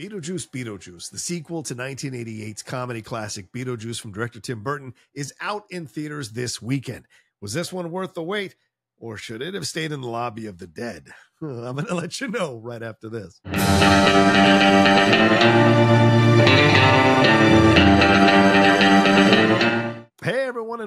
Beetlejuice Beetlejuice, the sequel to 1988's comedy classic Beetlejuice from director Tim Burton, is out in theaters this weekend. Was this one worth the wait, or should it have stayed in the lobby of the dead? I'm going to let you know right after this.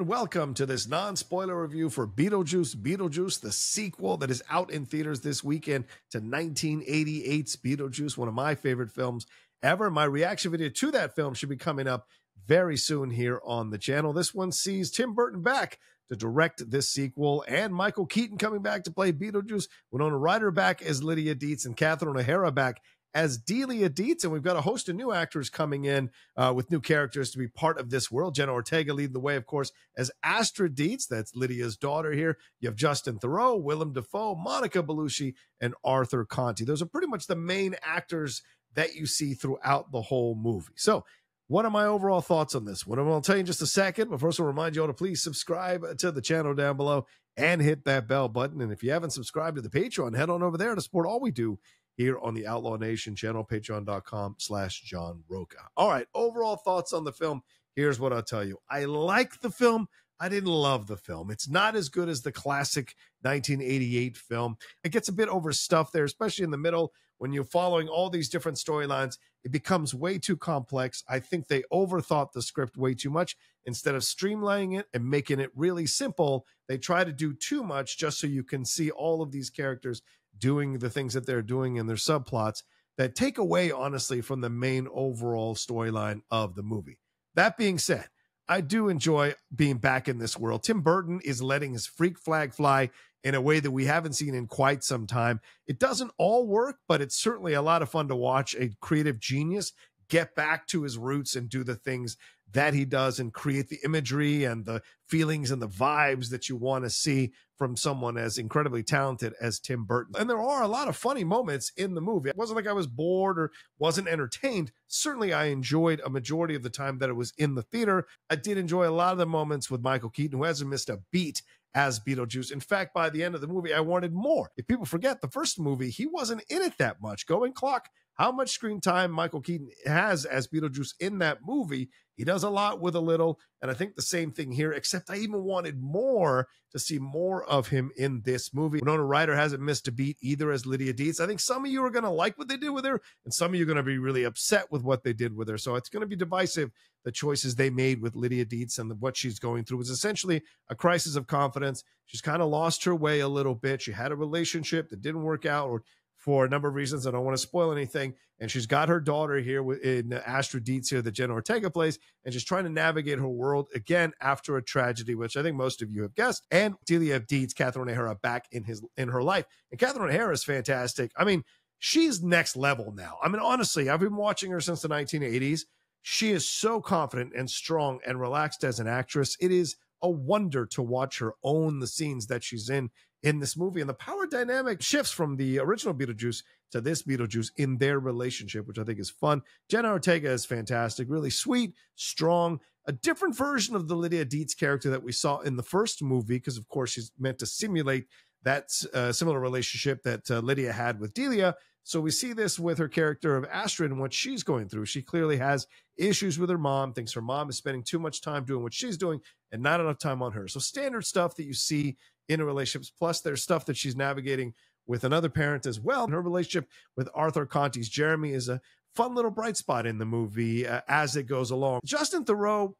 And welcome to this non-spoiler review for Beetlejuice Beetlejuice, the sequel that is out in theaters this weekend to 1988's Beetlejuice, one of my favorite films ever. My reaction video to that film should be coming up very soon here on the channel. This one sees Tim Burton back to direct this sequel, and Michael Keaton coming back to play Beetlejuice, Winona Ryder back as Lydia Deetz, and Catherine O'Hara back as Delia Deetz, and we've got a host of new actors coming in uh, with new characters to be part of this world. Jenna Ortega leading the way, of course, as Astrid Deetz. That's Lydia's daughter here. You have Justin Theroux, Willem Dafoe, Monica Bellucci, and Arthur Conti. Those are pretty much the main actors that you see throughout the whole movie. So, what are my overall thoughts on this one? I'm going to tell you in just a second, but first I'll remind you all to please subscribe to the channel down below and hit that bell button. And if you haven't subscribed to the Patreon, head on over there to support all we do here on the Outlaw Nation channel, patreon.com slash John Rocha. All right, overall thoughts on the film. Here's what I'll tell you. I like the film. I didn't love the film. It's not as good as the classic 1988 film. It gets a bit overstuffed there, especially in the middle when you're following all these different storylines. It becomes way too complex. I think they overthought the script way too much. Instead of streamlining it and making it really simple, they try to do too much just so you can see all of these characters doing the things that they're doing in their subplots that take away, honestly, from the main overall storyline of the movie. That being said, I do enjoy being back in this world. Tim Burton is letting his freak flag fly in a way that we haven't seen in quite some time. It doesn't all work, but it's certainly a lot of fun to watch a creative genius get back to his roots and do the things that he does and create the imagery and the feelings and the vibes that you want to see from someone as incredibly talented as Tim Burton. And there are a lot of funny moments in the movie. It wasn't like I was bored or wasn't entertained. Certainly, I enjoyed a majority of the time that it was in the theater. I did enjoy a lot of the moments with Michael Keaton, who hasn't missed a beat as Beetlejuice. In fact, by the end of the movie, I wanted more. If people forget the first movie, he wasn't in it that much. Going clock how much screen time Michael Keaton has as Beetlejuice in that movie. He does a lot with a little. And I think the same thing here, except I even wanted more to see more of him in this movie. Winona Ryder hasn't missed a beat either as Lydia Deetz. I think some of you are going to like what they did with her, and some of you are going to be really upset with what they did with her. So it's going to be divisive, the choices they made with Lydia Deetz and the, what she's going through. is essentially a crisis of confidence. She's kind of lost her way a little bit. She had a relationship that didn't work out, or for a number of reasons. I don't want to spoil anything. And she's got her daughter here in Deetz here that Jen Ortega plays, and she's trying to navigate her world again after a tragedy, which I think most of you have guessed. And Delia Deetz, Catherine O'Hara, back in his in her life. And Catherine O'Hara is fantastic. I mean, she's next level now. I mean, honestly, I've been watching her since the 1980s. She is so confident and strong and relaxed as an actress. It is a wonder to watch her own the scenes that she's in in this movie. And the power dynamic shifts from the original Beetlejuice to this Beetlejuice in their relationship, which I think is fun. Jenna Ortega is fantastic, really sweet, strong, a different version of the Lydia Deetz character that we saw in the first movie, because of course she's meant to simulate that uh, similar relationship that uh, Lydia had with Delia. So we see this with her character of Astrid and what she's going through. She clearly has issues with her mom, thinks her mom is spending too much time doing what she's doing and not enough time on her. So standard stuff that you see in relationships. Plus, there's stuff that she's navigating with another parent as well. Her relationship with Arthur Conti's Jeremy is a fun little bright spot in the movie uh, as it goes along. Justin Theroux,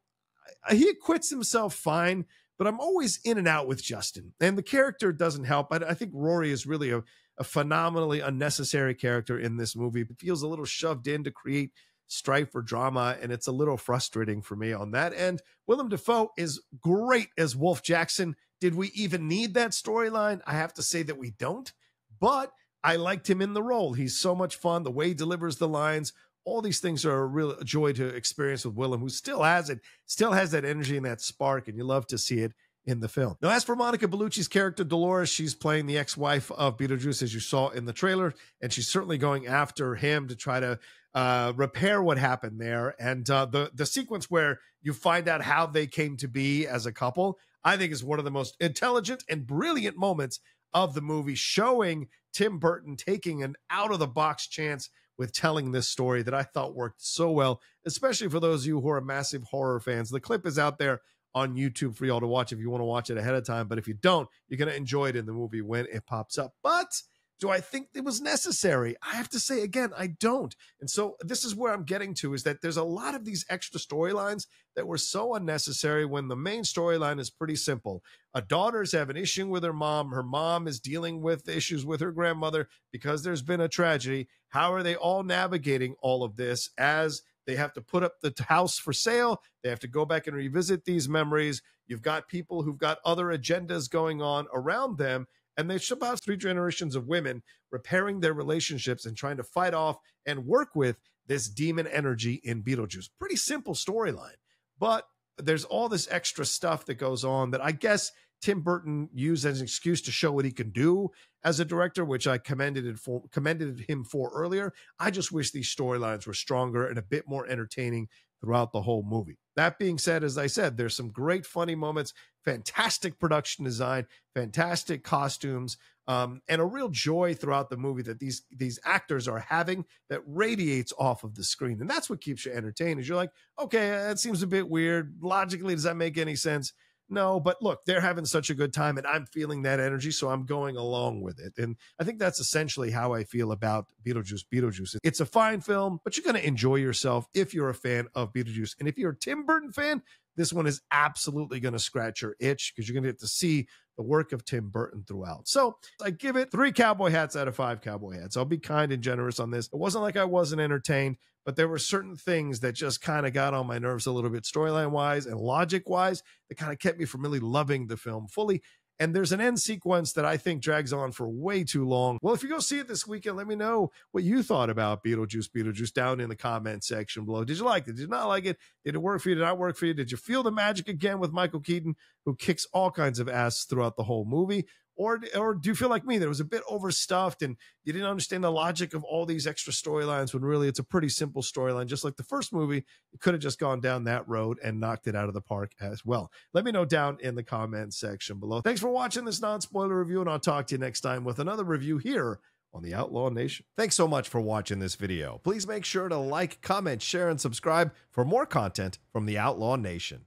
he acquits himself fine, but I'm always in and out with Justin, and the character doesn't help. I, I think Rory is really a, a phenomenally unnecessary character in this movie. It feels a little shoved in to create strife or drama, and it's a little frustrating for me on that end. Willem Dafoe is great as Wolf Jackson. Did we even need that storyline? I have to say that we don't, but I liked him in the role. He's so much fun. The way he delivers the lines, all these things are a real joy to experience with Willem, who still has it, still has that energy and that spark, and you love to see it in the film. Now, as for Monica Bellucci's character, Dolores, she's playing the ex wife of Beetlejuice, as you saw in the trailer, and she's certainly going after him to try to uh, repair what happened there. And uh, the the sequence where you find out how they came to be as a couple, I think is one of the most intelligent and brilliant moments of the movie, showing Tim Burton taking an out of the box chance with telling this story that I thought worked so well, especially for those of you who are massive horror fans. The clip is out there on YouTube for y'all to watch if you want to watch it ahead of time. But if you don't, you're going to enjoy it in the movie when it pops up. But do I think it was necessary? I have to say again, I don't. And so this is where I'm getting to is that there's a lot of these extra storylines that were so unnecessary when the main storyline is pretty simple. A daughter's having an issue with her mom. Her mom is dealing with issues with her grandmother because there's been a tragedy. How are they all navigating all of this as they have to put up the house for sale? They have to go back and revisit these memories. You've got people who've got other agendas going on around them and they should have three generations of women repairing their relationships and trying to fight off and work with this demon energy in Beetlejuice. Pretty simple storyline, but there's all this extra stuff that goes on that I guess Tim Burton used as an excuse to show what he can do as a director, which I commended for, commended him for earlier. I just wish these storylines were stronger and a bit more entertaining throughout the whole movie. That being said, as I said, there's some great funny moments, fantastic production design, fantastic costumes, um, and a real joy throughout the movie that these these actors are having that radiates off of the screen, and that's what keeps you entertained. Is you're like, okay, that seems a bit weird. Logically, does that make any sense? No, but look, they're having such a good time and I'm feeling that energy. So I'm going along with it. And I think that's essentially how I feel about Beetlejuice. Beetlejuice. It's a fine film, but you're going to enjoy yourself if you're a fan of Beetlejuice. And if you're a Tim Burton fan, this one is absolutely going to scratch your itch because you're going to get to see the work of Tim Burton throughout. So I give it three cowboy hats out of five cowboy hats. I'll be kind and generous on this. It wasn't like I wasn't entertained, but there were certain things that just kind of got on my nerves a little bit, storyline wise and logic wise, that kind of kept me from really loving the film fully. And there's an end sequence that I think drags on for way too long. Well, if you go see it this weekend, let me know what you thought about Beetlejuice, Beetlejuice down in the comment section below. Did you like it? Did you not like it? Did it work for you? Did it not work for you? Did you feel the magic again with Michael Keaton, who kicks all kinds of ass throughout the whole movie? Or or do you feel like me that it was a bit overstuffed and you didn't understand the logic of all these extra storylines when really it's a pretty simple storyline just like the first movie you could have just gone down that road and knocked it out of the park as well let me know down in the comment section below thanks for watching this non-spoiler review and i'll talk to you next time with another review here on the Outlaw Nation. Thanks so much for watching this video. Please make sure to like, comment, share, and subscribe for more content from the Outlaw Nation.